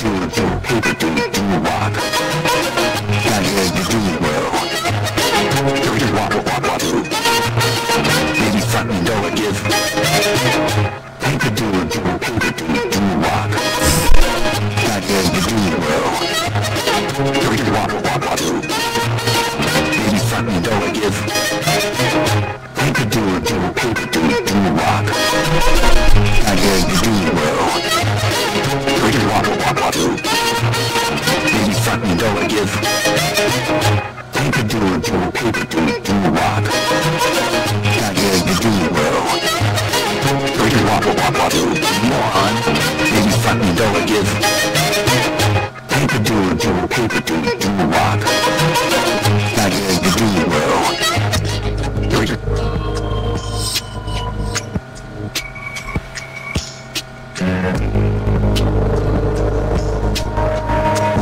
do do paper do do wop. Got head to do well. Do do wop wop wop do. Maybe front and dollar give. Paper do do paper do do wop. Got head to do well. Do do wop wop wop do. Maybe front and dollar give. Paper do do paper do do wop. Baby, fuck me, don't I give? Paper do it, do it, paper do it, do it, wop. God, yeah, you do it well. Break it, wop, wop, wop, do it, moron. Baby, fuck me, don't I give? Paper do it, do it, paper do it, do it, wop. God, yeah, you do it well. Break it.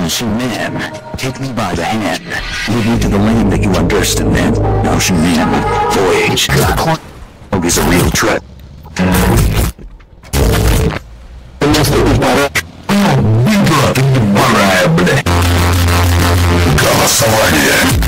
Shunan, take me by the hand. Lead me to the land that you understand. Now man, voyage. Oh, is a real trip. Oh, California.